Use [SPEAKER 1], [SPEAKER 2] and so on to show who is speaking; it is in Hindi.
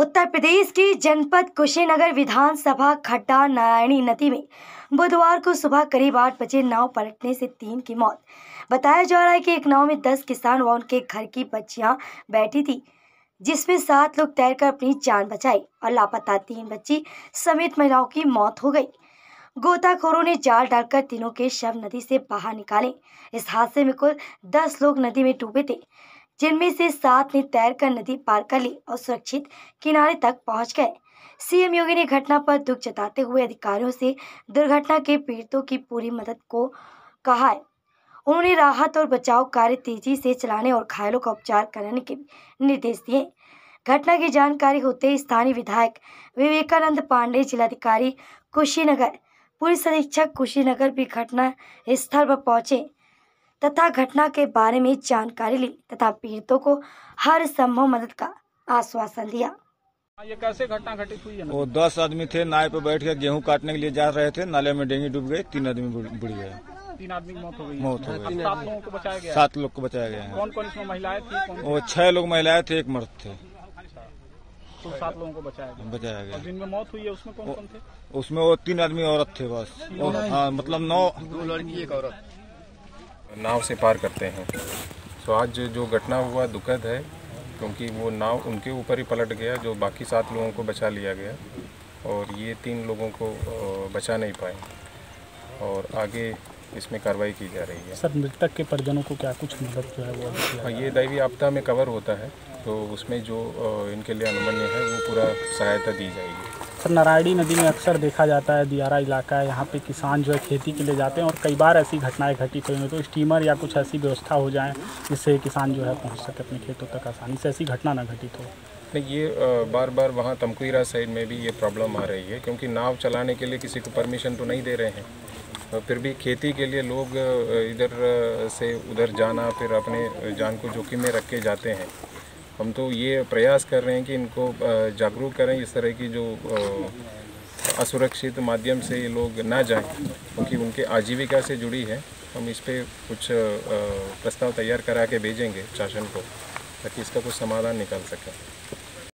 [SPEAKER 1] प्रदेश के जनपद कुशीनगर विधानसभा खड्डा नारायणी नदी में बुधवार को सुबह करीब आठ बजे नाव पलटने से तीन की मौत। बताया जा रहा है कि एक नाव में दस किसान व उनके घर की बच्चियाँ बैठी थी, जिसमें सात लोग तैरकर अपनी जान बचाई और लापता तीन बच्ची समेत महिलाओं की मौत हो गई। गोताखोरों ने जाल डालकर तीनों के शव नदी से बाहर निकाले। इस हादसे में कुल दस लोग नदी में डूबे थे। जिनमें से सात ने तैरकर नदी पार कर ली और सुरक्षित किनारे तक पहुँच गए। सीएम योगी ने घटना पर दुख जताते हुए अधिकारियों से दुर्घटना के पीड़ितों की पूरी मदद को कहा है। उन्होंने राहत और बचाव कार्य तेज़ी से चलाने और घायलों का उपचार कराने के निर्देश दिए। घटना की जानकारी होते स्थानीय विधायक विवेकानंद पांडे, जिलाधिकारी कुशीनगर, पुलिस अधीक्षक कुशीनगर भी घटना स्थल पर पहुँचे। तथा घटना के बारे में जानकारी ली तथा पीड़ितों को हर संभव मदद का आश्वासन दिया।
[SPEAKER 2] हाँ, ये कैसे घटना घटित हुई है?
[SPEAKER 3] वो दस आदमी थे नाव पे बैठ के गेहूँ काटने के लिए जा रहे थे नाले में डेंगी डूब गए तीन आदमी बुड़ गए।
[SPEAKER 2] तीन आदमी की मौत हो गई
[SPEAKER 3] मौत हो गई।
[SPEAKER 2] सात लोगों को बचाया गया
[SPEAKER 3] सात लोग को बचाया गया है।
[SPEAKER 2] कौन कौन इसमें महिलाएँ थी
[SPEAKER 3] वो छह लोग महिलाएँ थे एक मर्द थे।
[SPEAKER 2] तो सात लोगों को बचाया गया
[SPEAKER 3] बचाया गया।
[SPEAKER 2] जिनमें मौत हुई है उसमें कौन कौन थे?
[SPEAKER 3] उसमें वो तीन आदमी औरत थे बस। हाँ मतलब नौ
[SPEAKER 4] नाव से पार करते हैं। तो आज जो घटना हुआ दुखद है क्योंकि वो नाव उनके ऊपर ही पलट गया जो बाकी सात लोगों को बचा लिया गया और ये तीन लोगों को बचा नहीं पाए। और आगे इसमें कार्रवाई की जा रही है।
[SPEAKER 5] सर मृतक के परिजनों को क्या कुछ मदद जो है वो
[SPEAKER 4] हाँ, ये दैवी आपदा में कवर होता है तो उसमें जो इनके लिए अनुमन्य है वो पूरा सहायता दी जाएगी।
[SPEAKER 5] सर नारायणी नदी में अक्सर देखा जाता है, दियारा इलाका है, यहाँ पे किसान जो है खेती के लिए जाते हैं और कई बार ऐसी घटनाएँ घटित हुई हैं तो स्टीमर या कुछ ऐसी व्यवस्था हो जाए जिससे किसान जो है पहुँच सके अपने खेतों तक आसानी से, ऐसी घटना ना घटित हो
[SPEAKER 4] नहीं, ये बार बार वहाँ तमकुरा साइड में भी ये प्रॉब्लम आ रही है क्योंकि नाव चलाने के लिए किसी को परमिशन तो नहीं दे रहे हैं। फिर भी खेती के लिए लोग इधर से उधर जाना, फिर अपने जान को जोखिम में रख के जाते हैं। हम तो ये प्रयास कर रहे हैं कि इनको जागरूक करें इस तरह की जो असुरक्षित माध्यम से ये लोग ना जाएँ, क्योंकि उनके आजीविका से जुड़ी है। हम इस पर कुछ प्रस्ताव तैयार करा के भेजेंगे शासन को, ताकि इसका कुछ समाधान निकाल सकें।